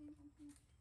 anything in?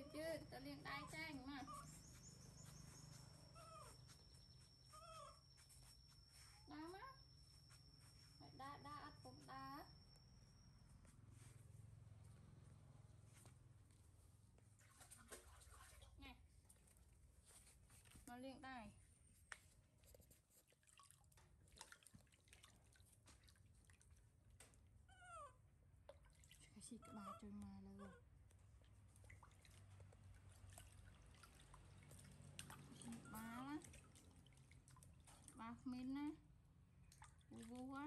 យឺតយឺតទៅលាងដៃចាញ់មកដើមកហើយដើរដើរអត់ពុំដើរណែមកលាងដៃឆ្កែស៊ីក្បាលជួយមកលើ half minute na. Bubuha.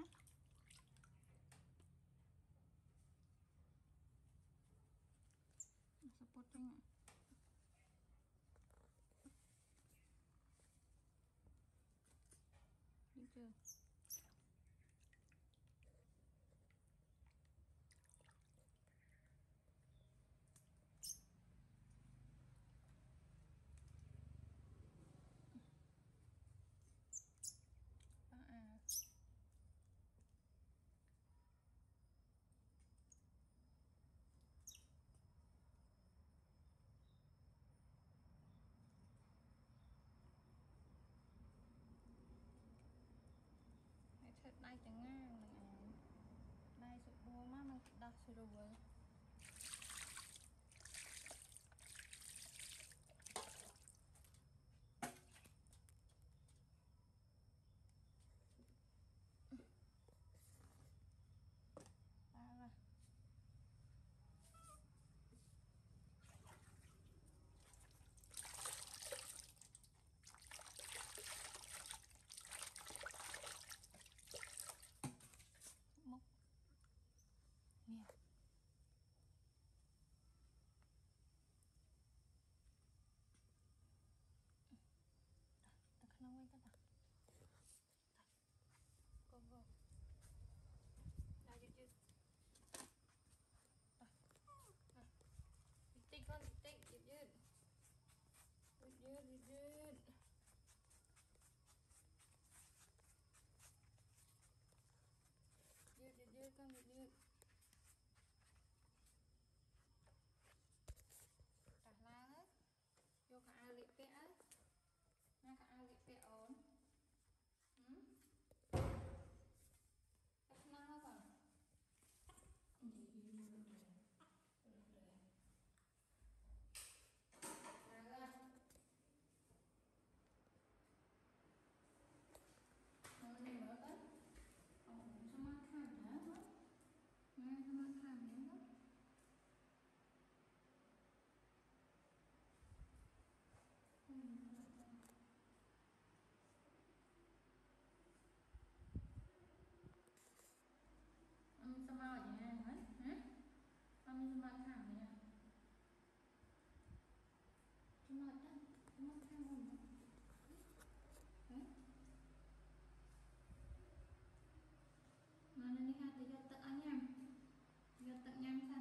Masa puti 새로 뭐야? 안녕히